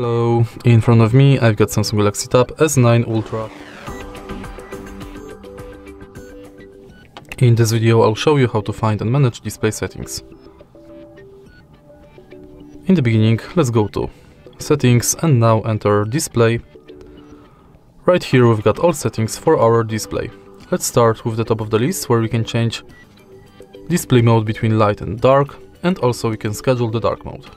Hello, in front of me I've got Samsung Galaxy Tab S9 Ultra. In this video I'll show you how to find and manage display settings. In the beginning let's go to settings and now enter display. Right here we've got all settings for our display. Let's start with the top of the list where we can change display mode between light and dark and also we can schedule the dark mode.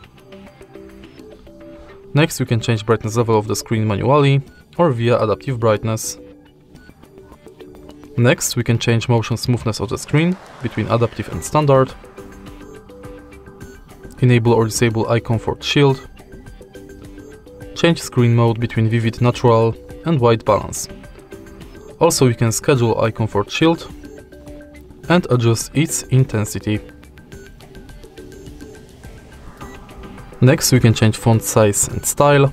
Next we can change brightness level of the screen manually or via adaptive brightness. Next we can change motion smoothness of the screen between adaptive and standard. Enable or disable eye comfort shield. Change screen mode between vivid natural and white balance. Also we can schedule eye comfort shield and adjust its intensity. Next we can change font size and style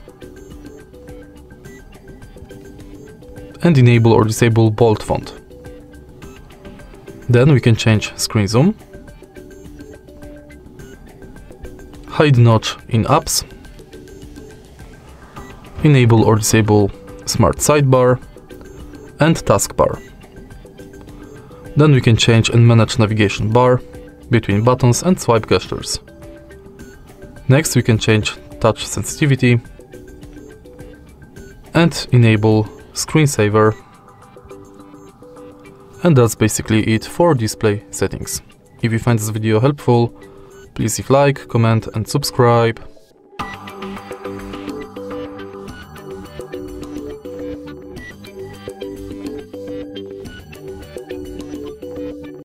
and enable or disable bold font. Then we can change screen zoom, hide notch in apps, enable or disable smart sidebar and taskbar. Then we can change and manage navigation bar between buttons and swipe gestures. Next we can change touch sensitivity and enable screensaver. And that's basically it for display settings. If you find this video helpful, please leave like, comment and subscribe.